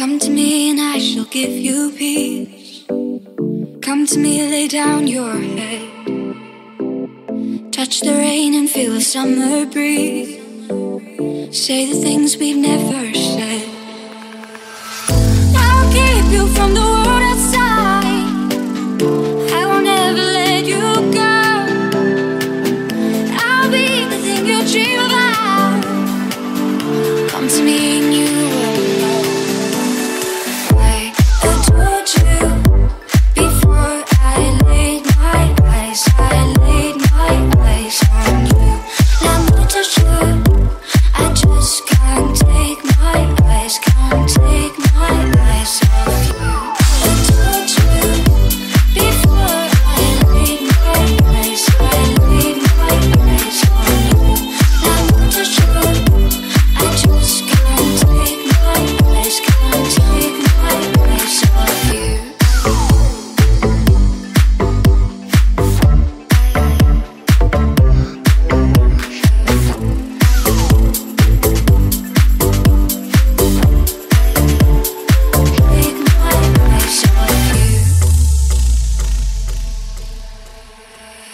Come to me and I shall give you peace. Come to me, lay down your head. Touch the rain and feel the summer breeze. Say the things we've never said. I'll keep you from the world outside. I will never let you go. I'll be the thing you dream about.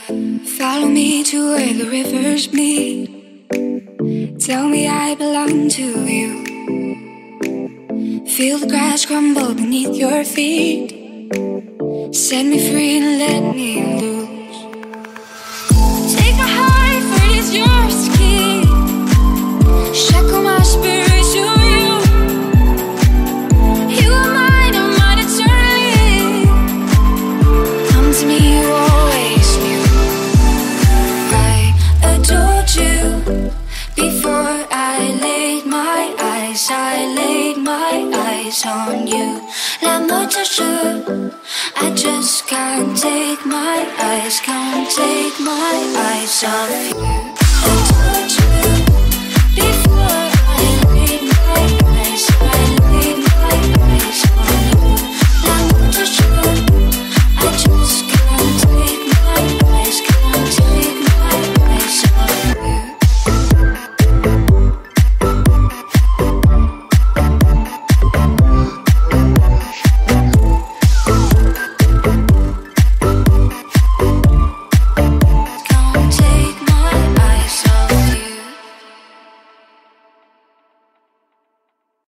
Follow me to where the rivers meet. Tell me I belong to you. Feel the grass crumble beneath your feet. Set me free and let me loose. Eyes on you. L'amour te jure, I just can't take my eyes, can't take my eyes off you.